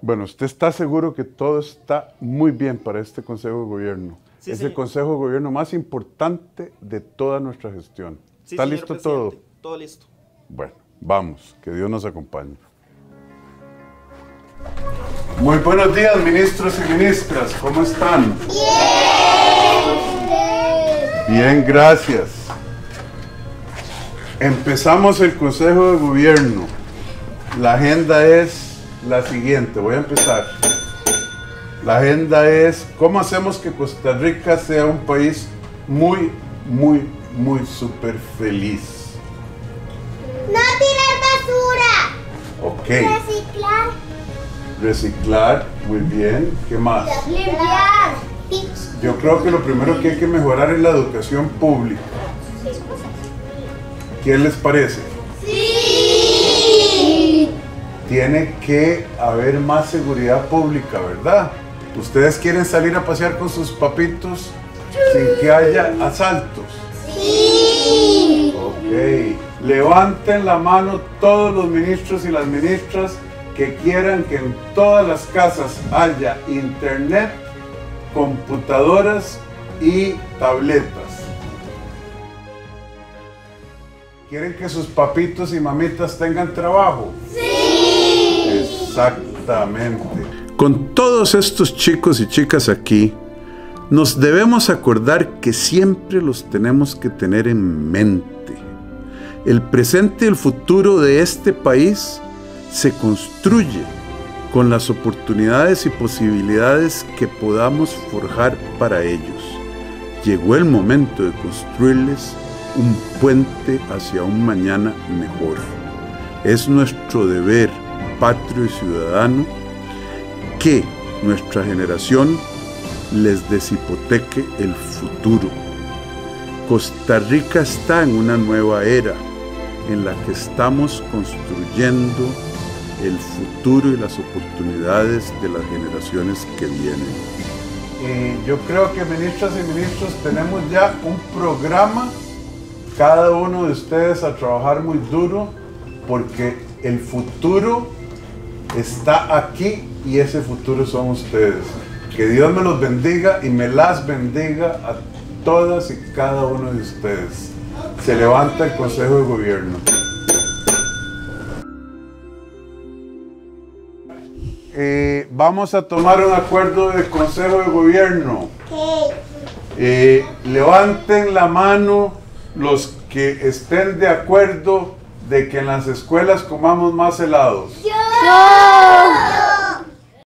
Bueno, ¿usted está seguro que todo está muy bien para este Consejo de Gobierno? Sí, es señor. el Consejo de Gobierno más importante de toda nuestra gestión. Sí, ¿Está listo presidente, todo? Todo listo. Bueno, vamos, que Dios nos acompañe. Muy buenos días, ministros y ministras, ¿cómo están? Bien, gracias. Empezamos el Consejo de Gobierno. La agenda es la siguiente, voy a empezar. La agenda es cómo hacemos que Costa Rica sea un país muy, muy, muy súper feliz. No tirar basura. Ok, Reciclar. reciclar, muy bien. ¿Qué más? Limpiar. Yo creo que lo primero que hay que mejorar es la educación pública. ¿Qué les parece? Tiene que haber más seguridad pública, ¿verdad? ¿Ustedes quieren salir a pasear con sus papitos sin que haya asaltos? Sí. Ok. Levanten la mano todos los ministros y las ministras que quieran que en todas las casas haya internet, computadoras y tabletas. ¿Quieren que sus papitos y mamitas tengan trabajo? Sí. Exactamente. Con todos estos chicos y chicas aquí, nos debemos acordar que siempre los tenemos que tener en mente. El presente y el futuro de este país se construye con las oportunidades y posibilidades que podamos forjar para ellos. Llegó el momento de construirles un puente hacia un mañana mejor. Es nuestro deber patrio y ciudadano que nuestra generación les deshipoteque el futuro. Costa Rica está en una nueva era en la que estamos construyendo el futuro y las oportunidades de las generaciones que vienen. Yo creo que ministras y ministros tenemos ya un programa, cada uno de ustedes a trabajar muy duro, porque el futuro está aquí y ese futuro son ustedes. Que Dios me los bendiga y me las bendiga a todas y cada uno de ustedes. Se levanta el Consejo de Gobierno. Eh, vamos a tomar un acuerdo de Consejo de Gobierno. Eh, levanten la mano los que estén de acuerdo de que en las escuelas comamos más helados. Yo.